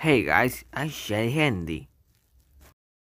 Hey guys, I'm Shay Handy.